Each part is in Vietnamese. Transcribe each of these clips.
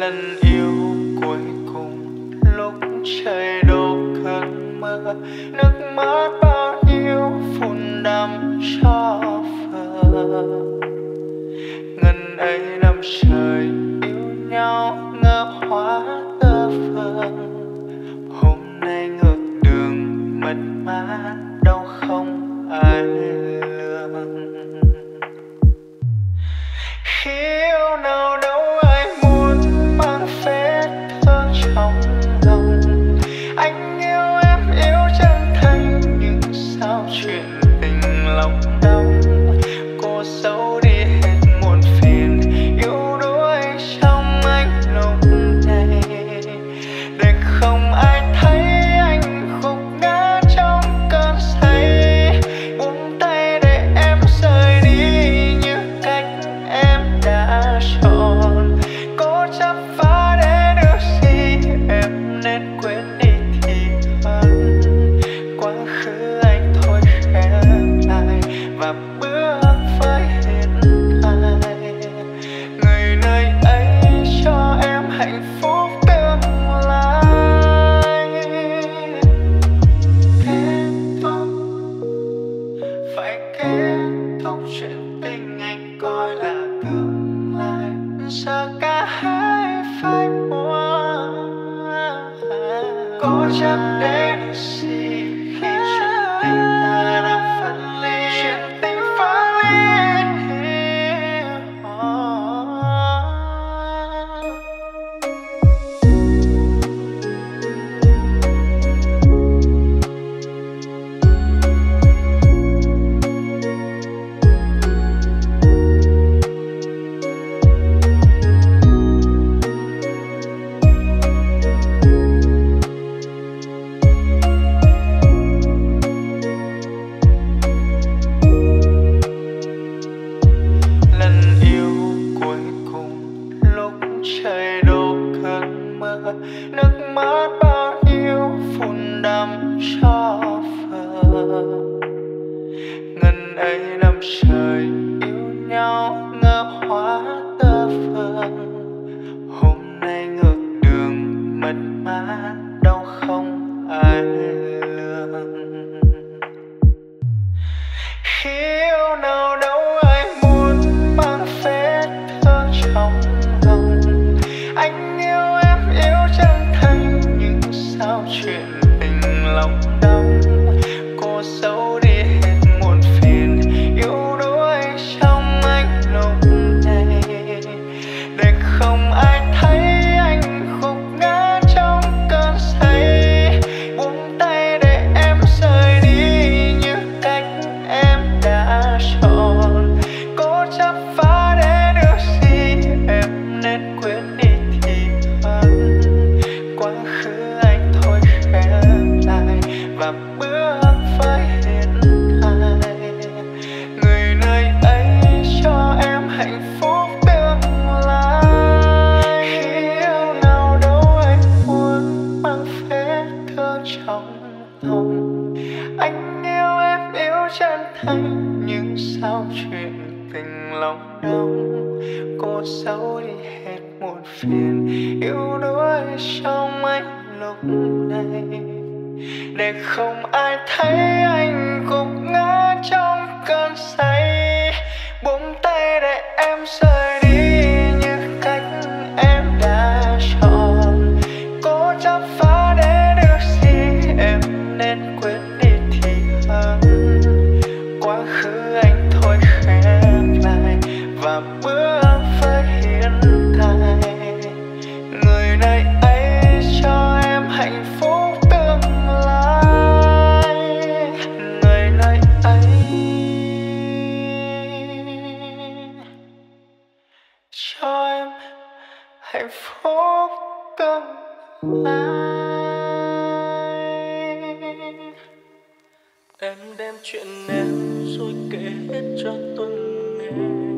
lần yêu cuối cùng lúc trời đổ cơn mưa nước mắt trời đổ khăn mưa nước mắt hạnh phúc tương lai. Em đem chuyện em rồi kể hết cho tôi nghe.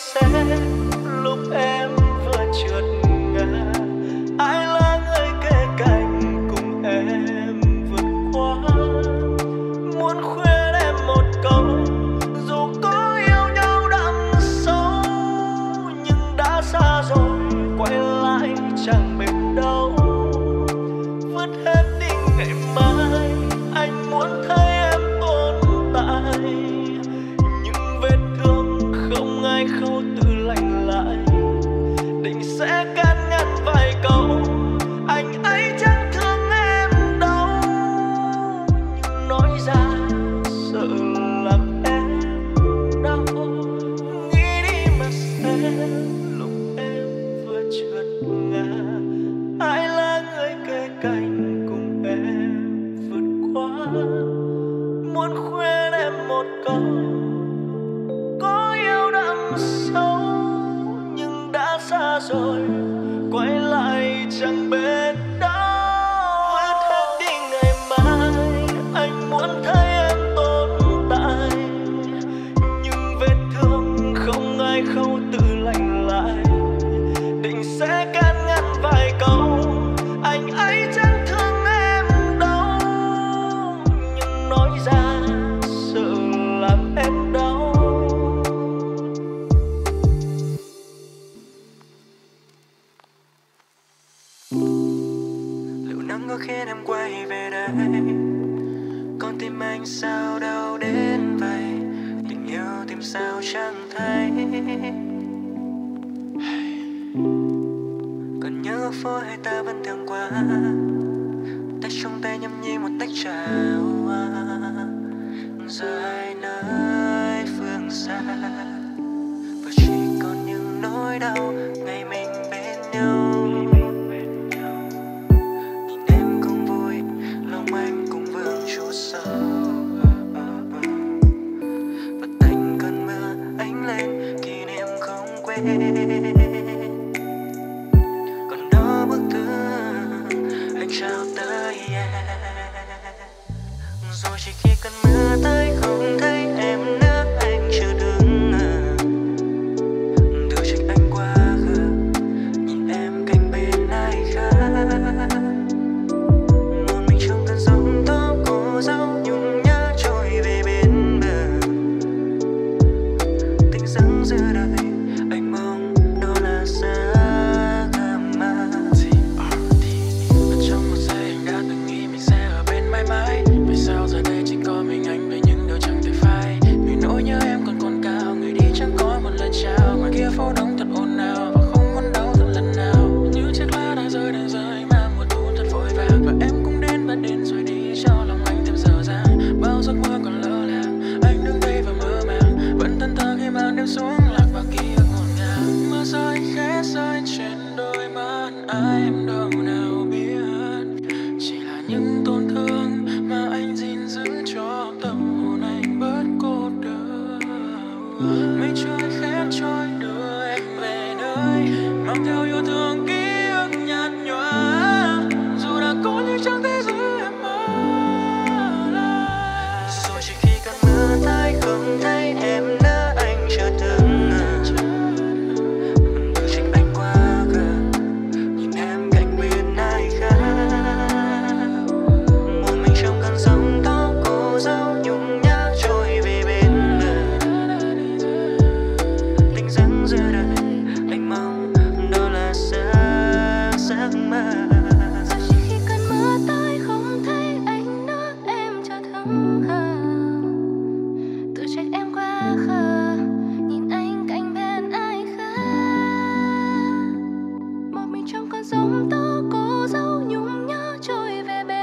said.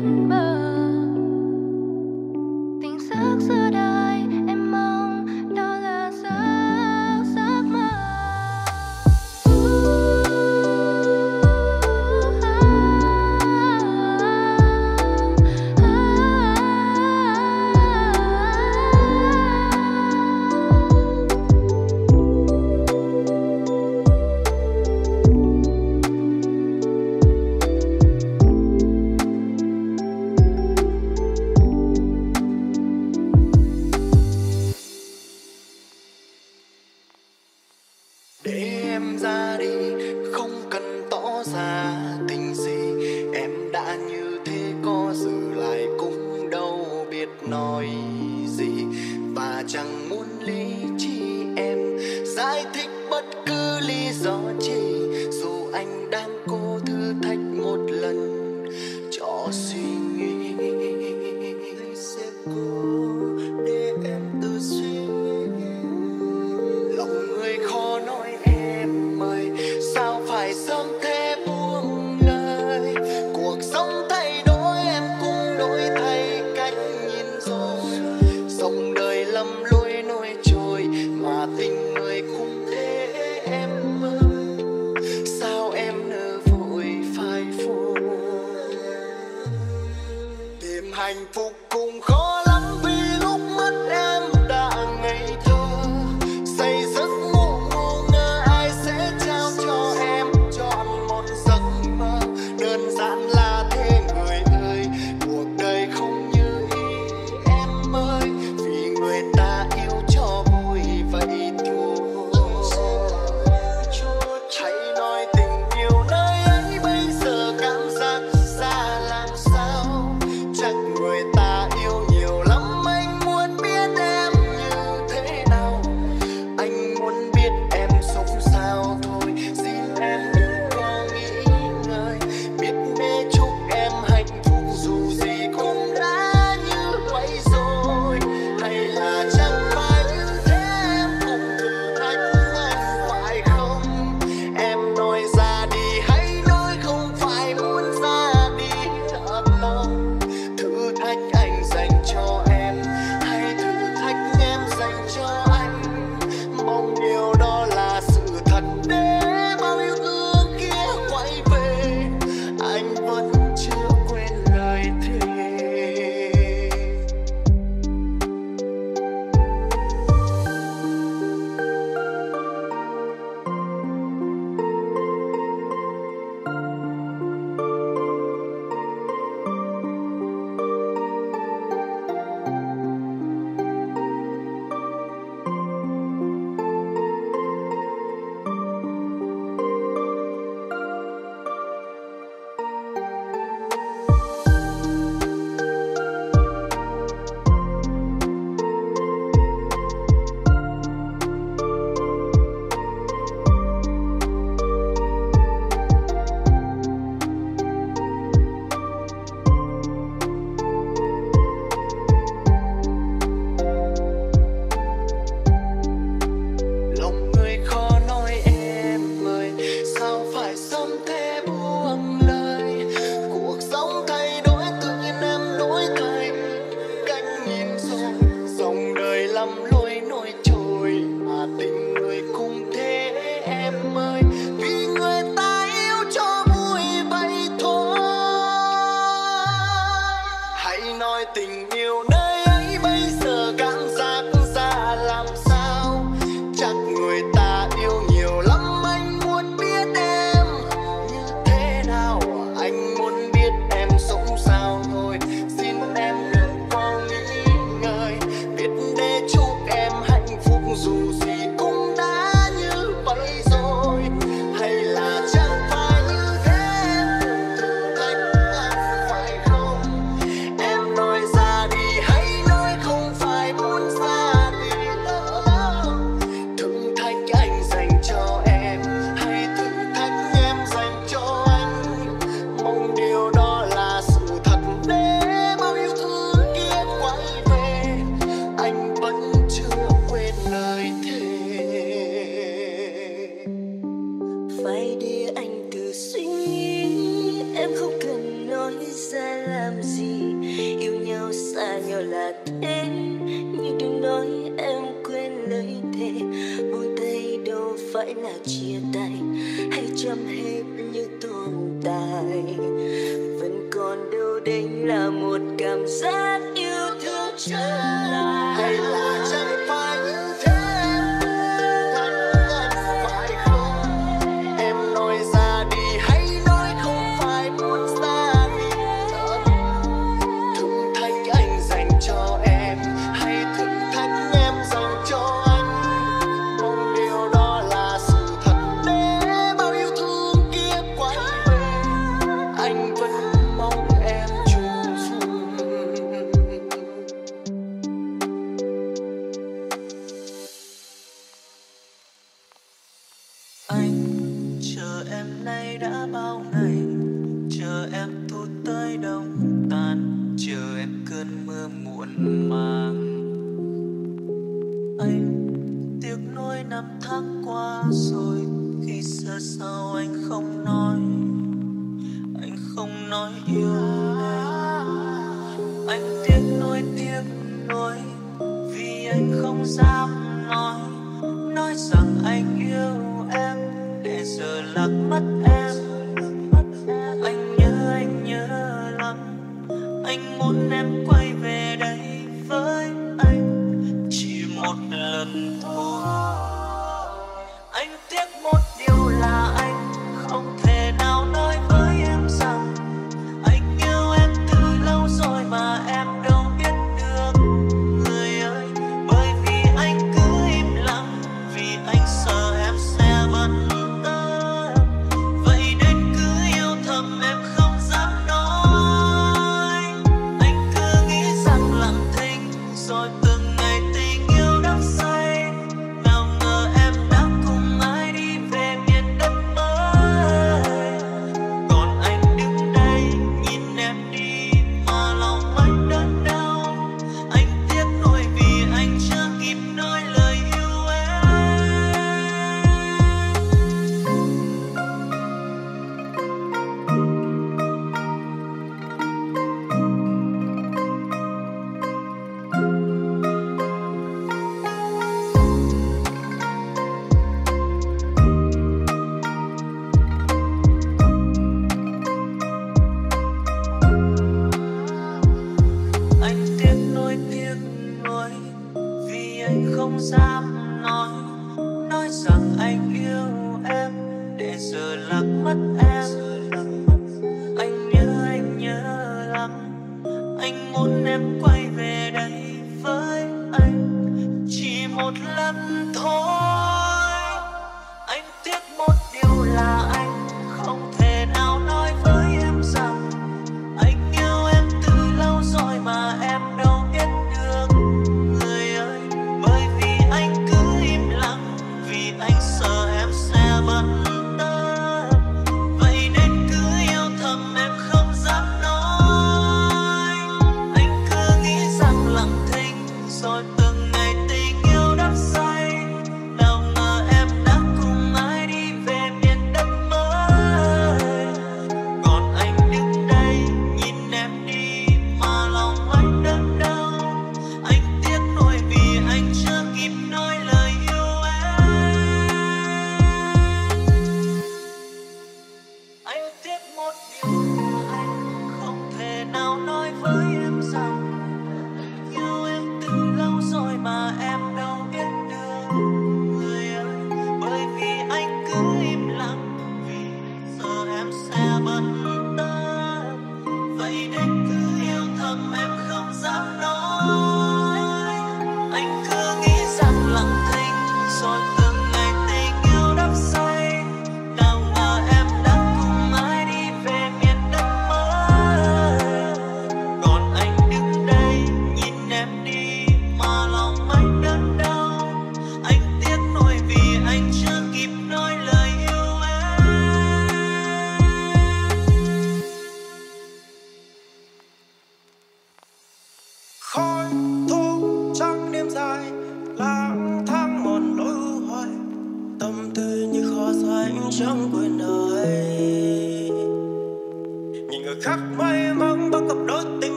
Trôi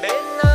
baby.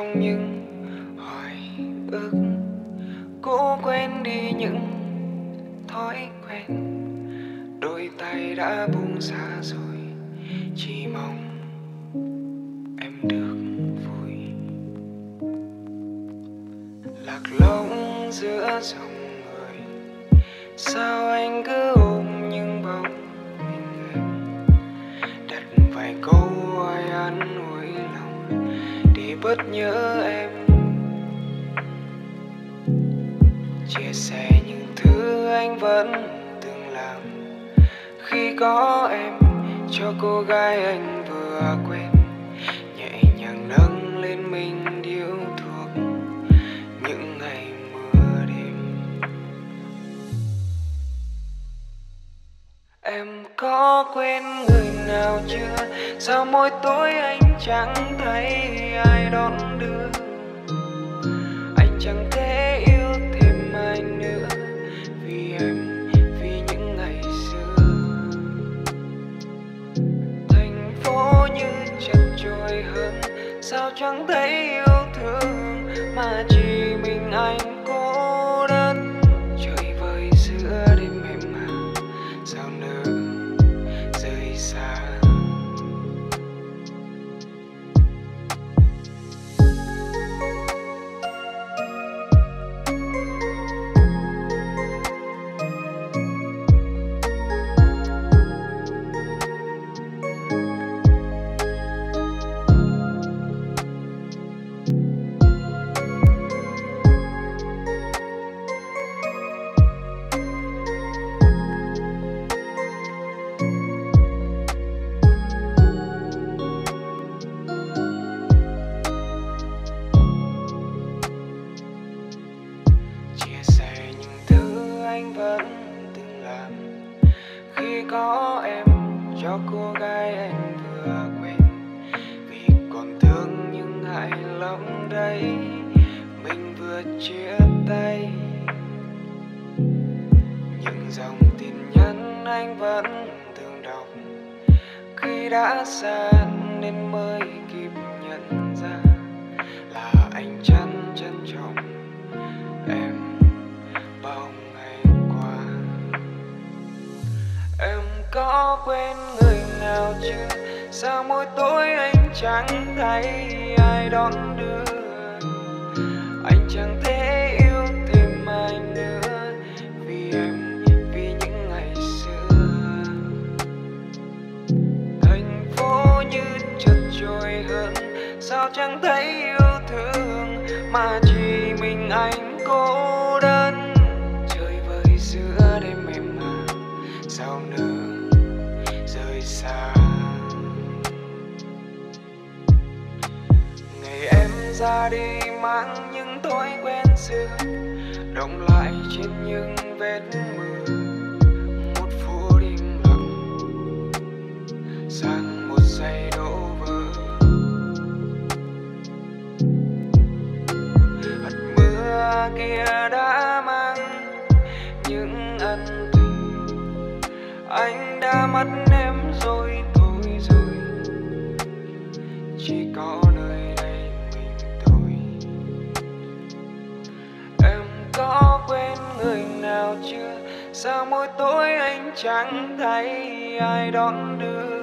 Trong những hồi ức cố quên đi những thói quen. Đôi tay đã buông xa rồi, chỉ mong em được vui. Lạc lõng giữa dòng người, sao anh cứ ôm để nhớ em. Chia sẻ những thứ anh vẫn từng làm. Khi có em, cho cô gái anh vừa quen. Nhẹ nhàng nâng lên mình điếu thuốc những ngày mưa đêm. Em có quên người nào chưa? Sao mỗi tối anh chẳng thấy ai đón đưa? Anh chẳng thể yêu thêm ai nữa vì em, vì những ngày xưa. Thành phố như chật chội hơn, sao chẳng thấy yêu thương mà chỉ đây, mình vừa chia tay. Những dòng tin nhắn anh vẫn thường đọc. Khi đã xa nên mới kịp nhận ra là anh chân trân trọng em bao ngày qua. Em có quên người nào chưa? Sao mỗi tối anh chẳng thấy ai đón chẳng thể yêu thêm ai nữa vì em, vì những ngày xưa. Thành phố như chợt trôi hơn, sao chẳng thấy yêu thương mà chỉ mình anh cô đơn? Trời vơi giữa đêm em mà sao nỡ rời xa? Ra đi mang thói quen xưa đóng lại trên những vết mưa một phố đêm lặng, sang một giây đổ vỡ. Hạt mưa kia đã mang những ân tình. Anh đã mất em rồi thôi rồi. Chỉ còn sao chưa? Sao mỗi tối anh chẳng thấy ai đón đưa?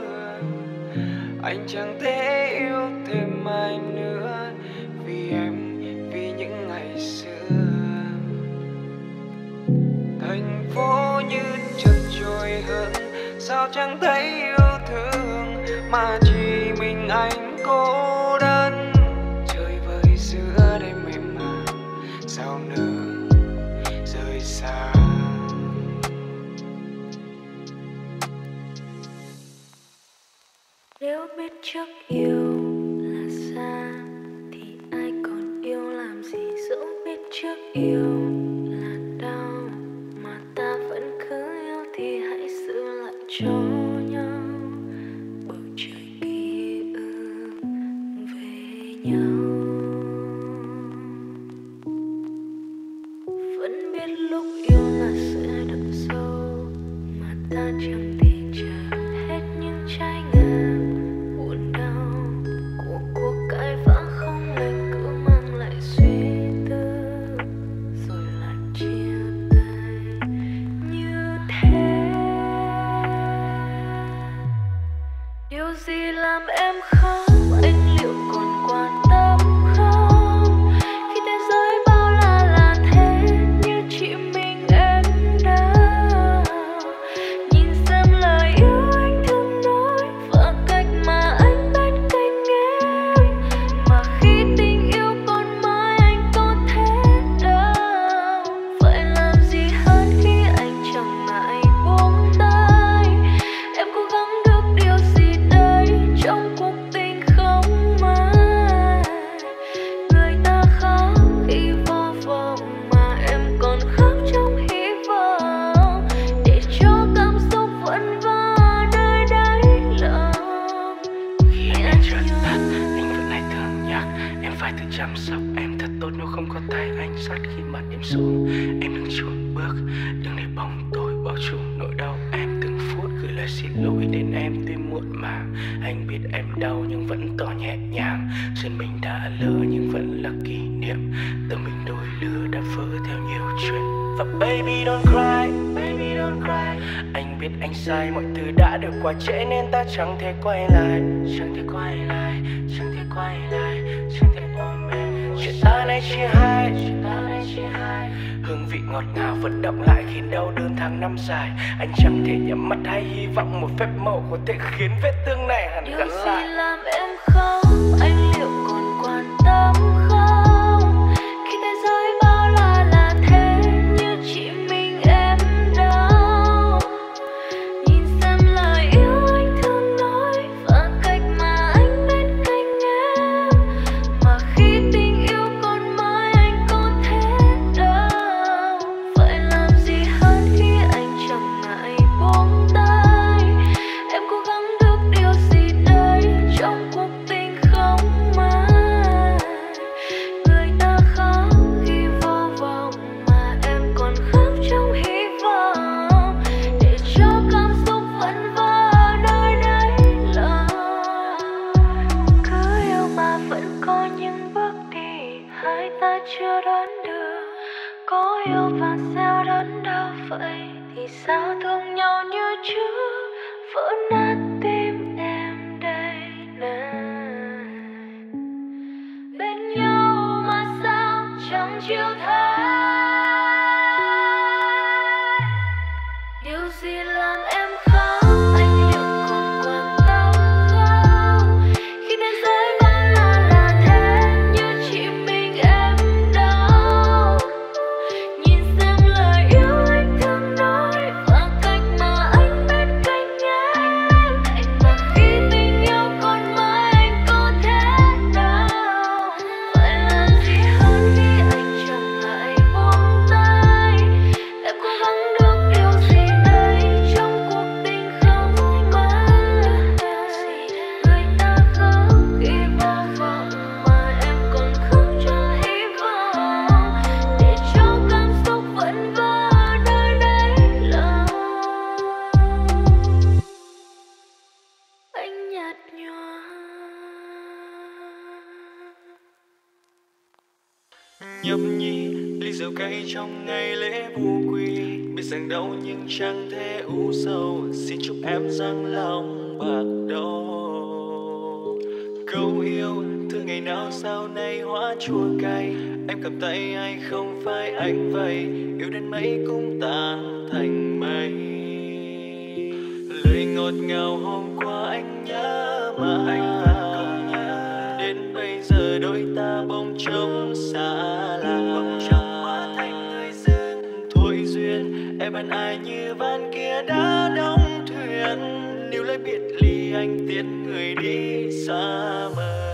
Anh chẳng thể yêu thêm ai nữa vì em, vì những ngày xưa. Thành phố như chật trôi hơn sao chẳng thấy yêu thương? Mà chỉ mình anh cô xa. Nếu biết trước yêu là xa, thì ai còn yêu làm gì? Dẫu biết trước yêu chẳng thể quay lại chẳng thể quay lại chẳng thể quay lại chẳng thể ôm em. Chuyện ta nay chia hai chuyện ta nay chia hai. Hương vị ngọt ngào vẫn động lại khi đau đớn tháng năm dài. Anh chẳng thể nhắm mắt hay hy vọng một phép màu có thể khiến vết thương này hẳn gắn lại. quá chua cay. Em cầm tay ai không phải anh vậy. Yêu đến mấy cũng tan thành mây. Lời ngọt ngào hôm qua anh nhớ mà anh vẫn đến bây giờ đôi ta bỗng trống xa lạ. Bỗng trống hóa thành người dưng thôi duyên. Em bạn ai như ván kia đã đóng thuyền. Nếu lấy biệt ly anh tiễn người đi xa mờ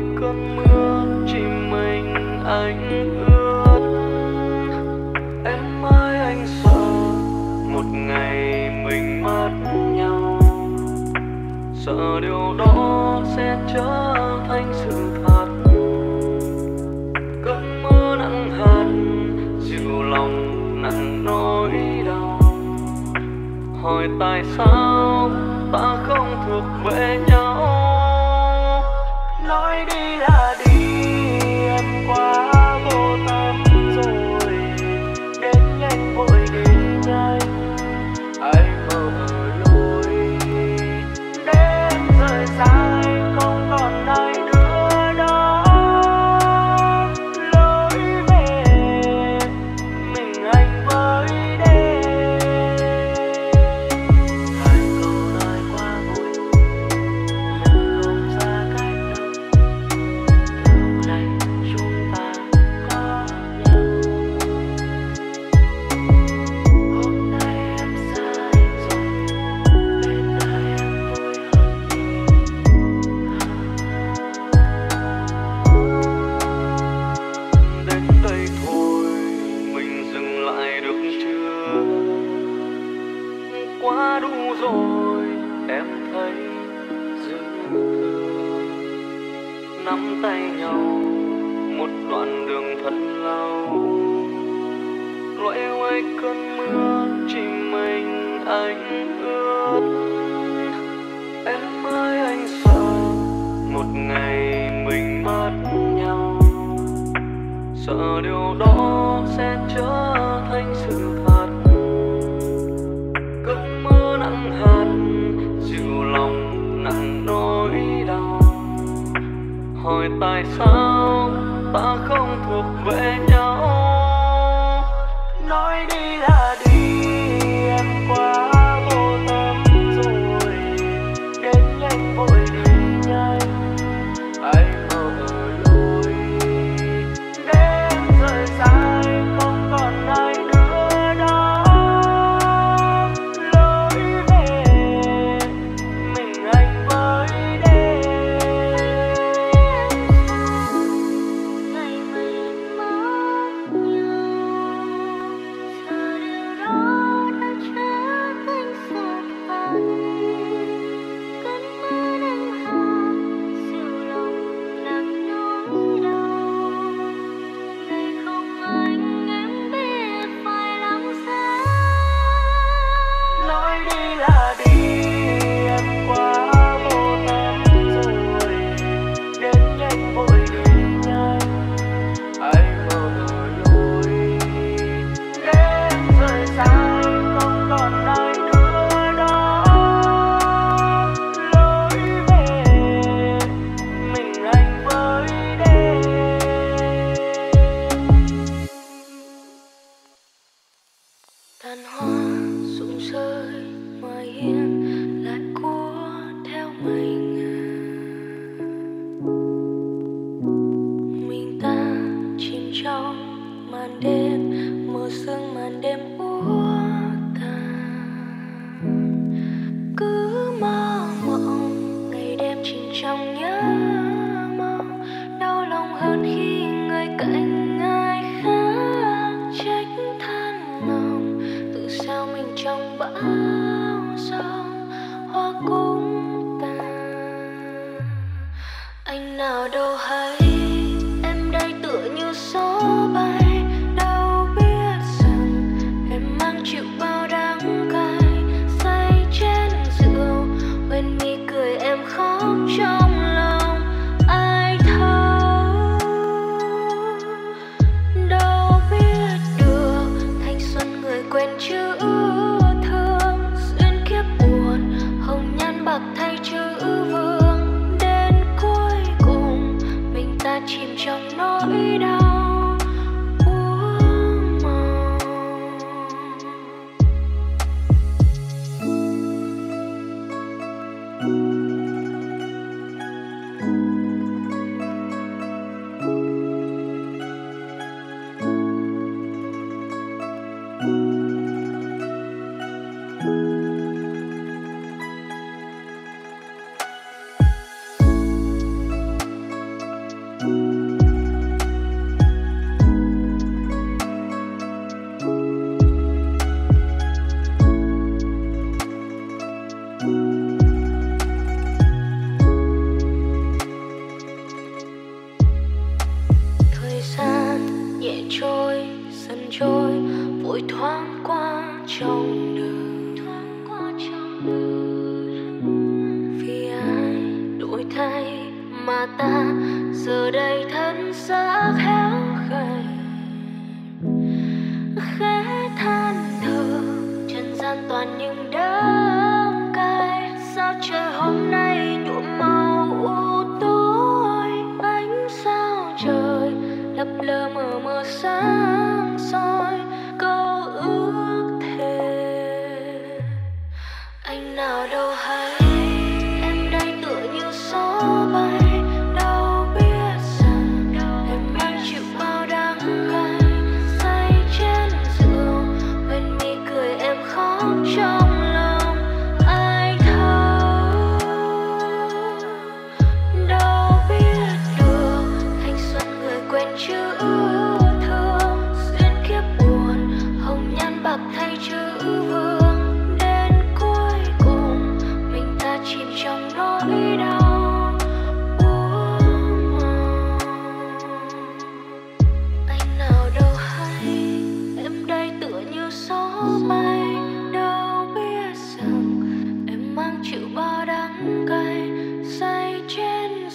mỗi cơn mưa chỉ mình anh ướt. Em ơi, anh sợ một ngày mình mất nhau. Sợ điều đó sẽ trở thành sự thật. Cơn mưa nặng hạt, dịu lòng nặng nỗi đau. Hỏi tại sao ta không thuộc về nhau? my phone.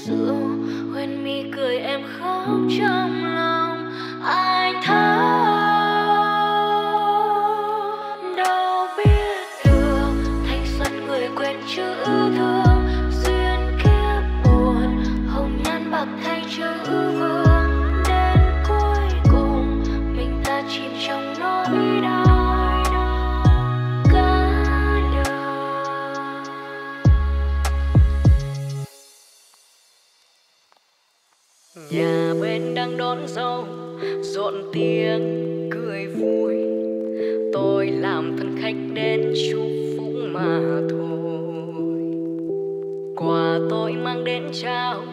rượu huyền mi cười em khóc trong tiếng cười vui. Tôi làm thân khách đến chúc phúc mà thôi. Quà tôi mang đến trao,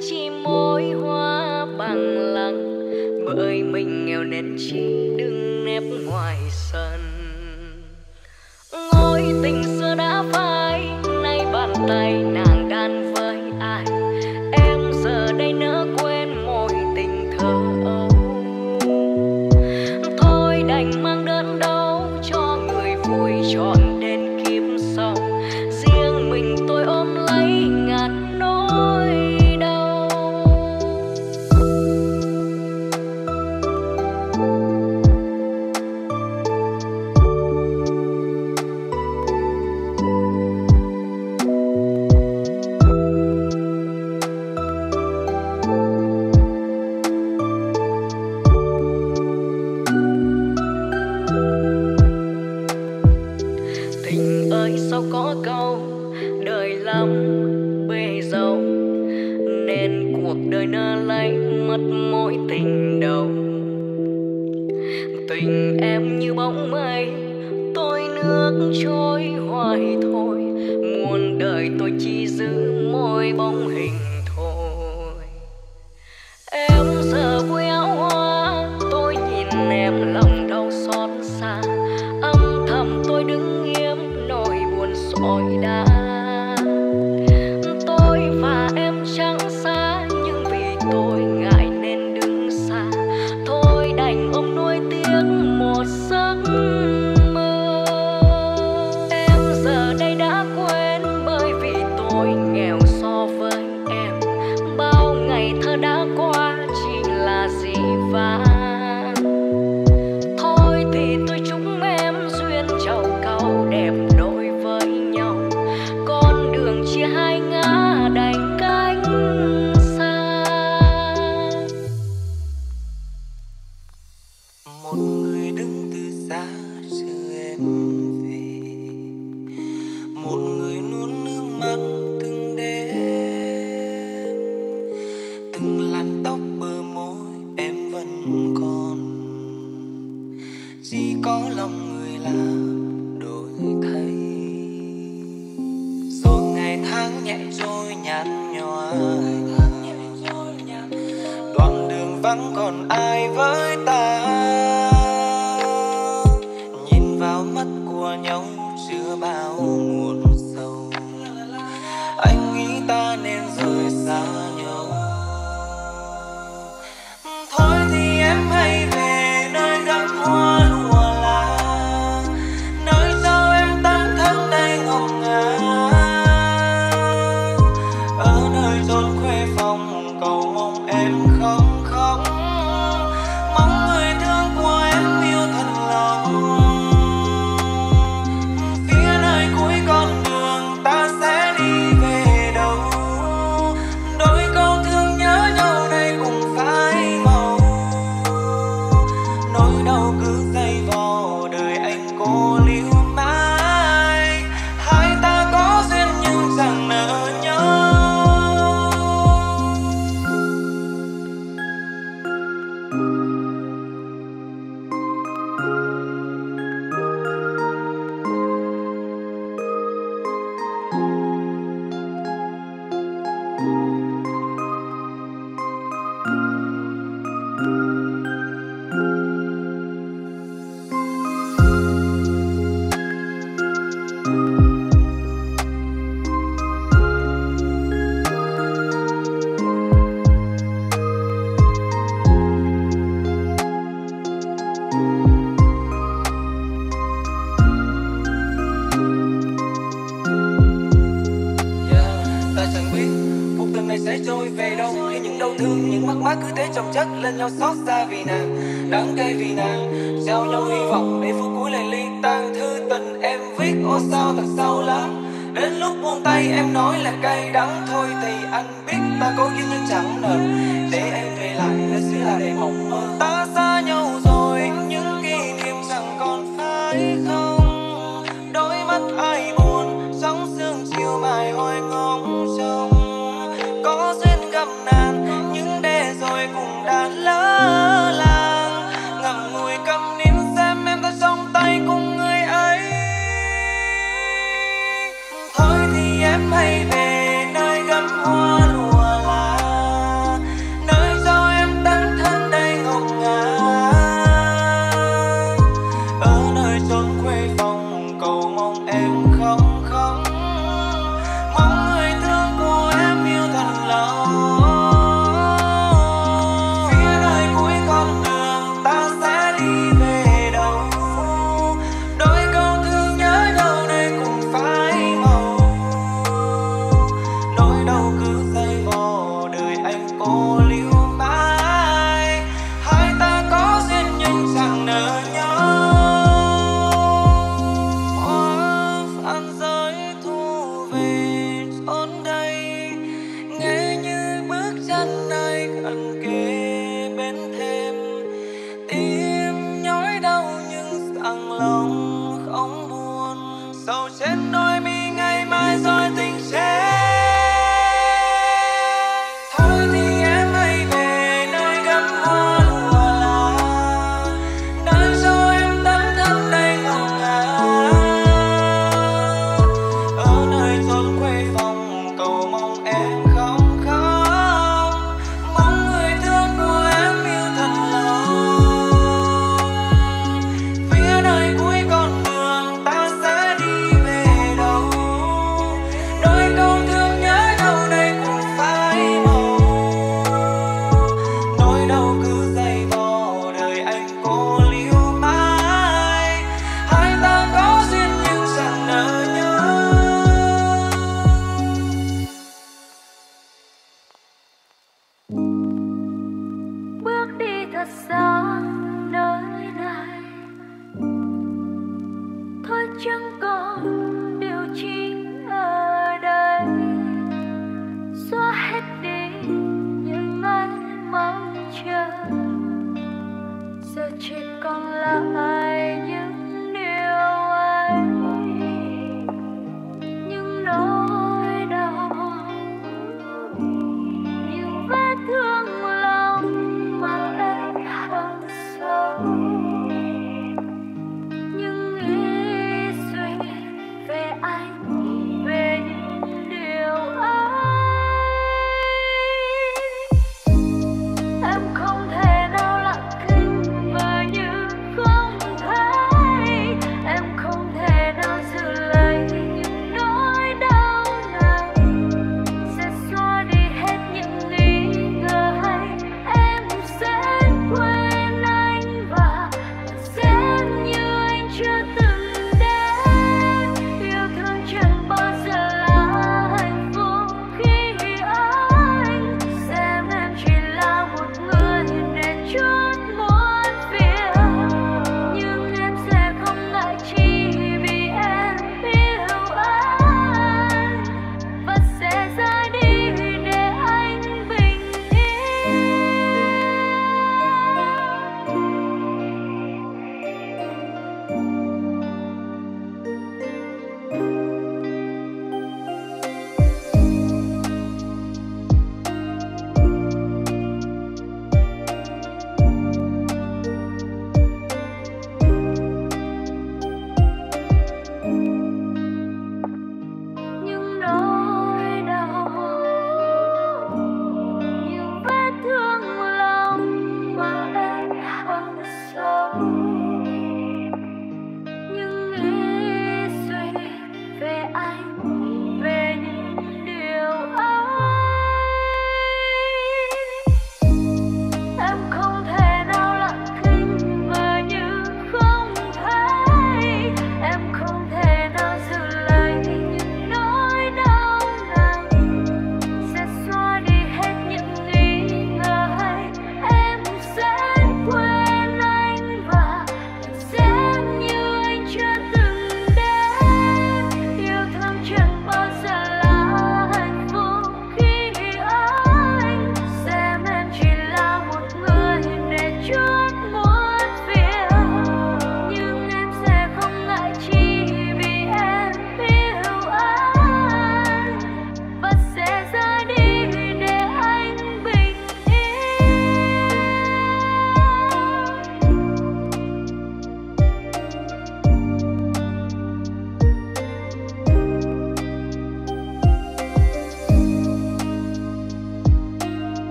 chỉ mỗi hoa bằng lăng bởi mình nghèo nên chi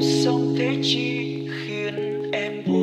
sống thế chi khiến em buồn?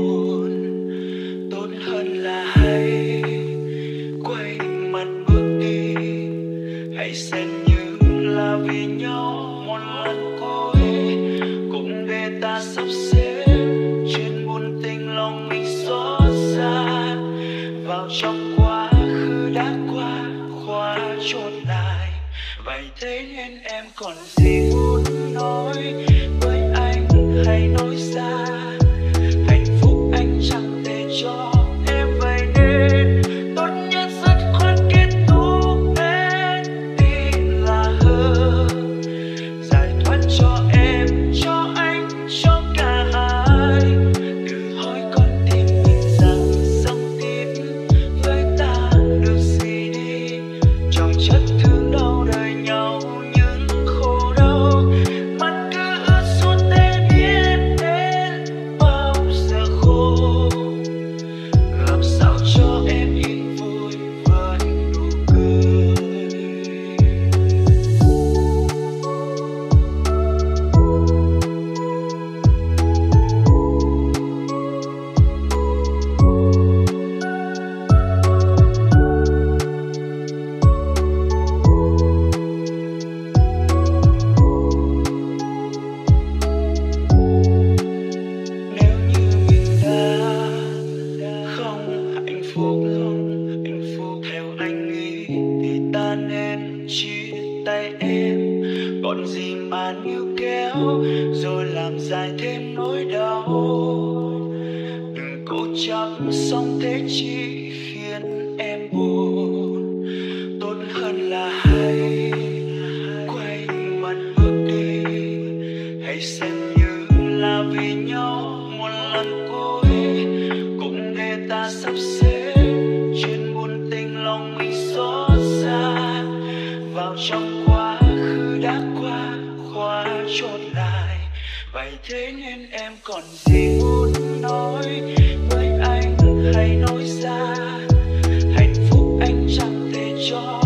vậy thế nên em còn gì muốn nói? Với anh hay nói ra. Hạnh phúc anh chẳng thể cho